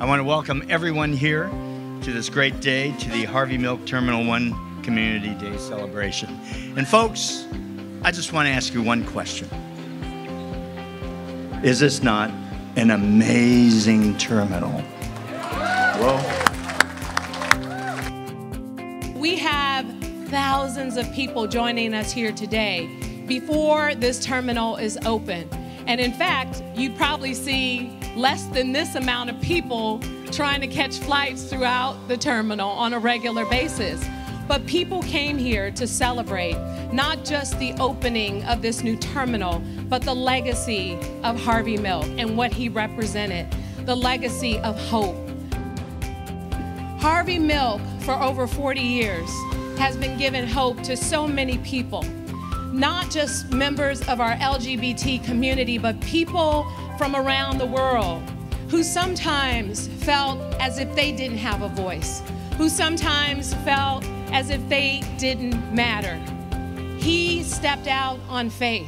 I want to welcome everyone here to this great day, to the Harvey Milk Terminal 1 Community Day celebration. And folks, I just want to ask you one question Is this not an amazing terminal? Whoa. We have thousands of people joining us here today before this terminal is open. And in fact, you'd probably see less than this amount of people trying to catch flights throughout the terminal on a regular basis. But people came here to celebrate not just the opening of this new terminal, but the legacy of Harvey Milk and what he represented, the legacy of hope. Harvey Milk, for over 40 years, has been given hope to so many people, not just members of our LGBT community, but people from around the world who sometimes felt as if they didn't have a voice, who sometimes felt as if they didn't matter. He stepped out on faith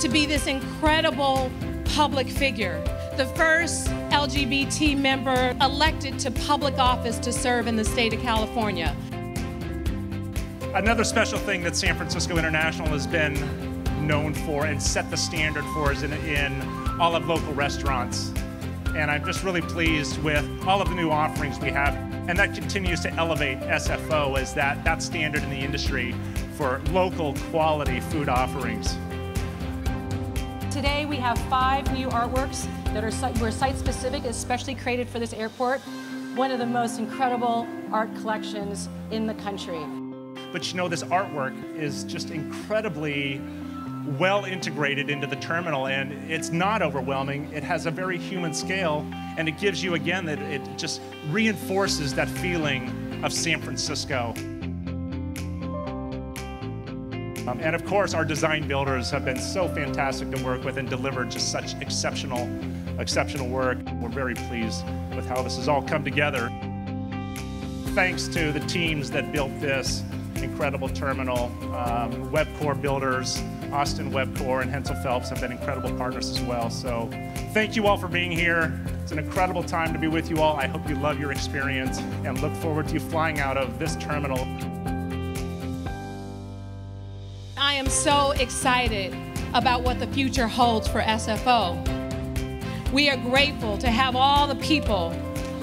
to be this incredible public figure, the first LGBT member elected to public office to serve in the state of California. Another special thing that San Francisco International has been known for and set the standard for is in, in all of local restaurants. And I'm just really pleased with all of the new offerings we have. And that continues to elevate SFO as that, that standard in the industry for local quality food offerings. Today we have five new artworks that are were site specific, especially created for this airport. One of the most incredible art collections in the country. But you know, this artwork is just incredibly well integrated into the terminal and it's not overwhelming. It has a very human scale and it gives you again that it just reinforces that feeling of San Francisco. Um, and of course, our design builders have been so fantastic to work with and delivered just such exceptional, exceptional work. We're very pleased with how this has all come together. Thanks to the teams that built this, incredible terminal. Um, Webcor builders, Austin Webcor and Hensel Phelps have been incredible partners as well. So thank you all for being here. It's an incredible time to be with you all. I hope you love your experience and look forward to you flying out of this terminal. I am so excited about what the future holds for SFO. We are grateful to have all the people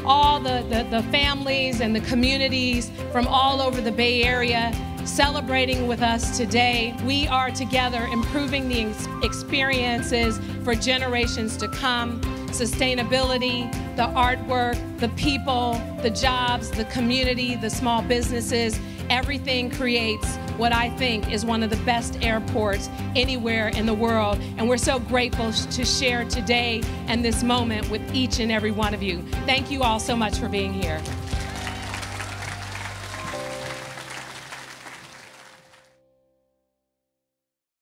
all the, the, the, families and the communities from all over the Bay Area celebrating with us today. We are together improving the experiences for generations to come. Sustainability, the artwork, the people, the jobs, the community, the small businesses, everything creates what I think is one of the best airports anywhere in the world. And we're so grateful to share today and this moment with each and every one of you. Thank you all so much for being here.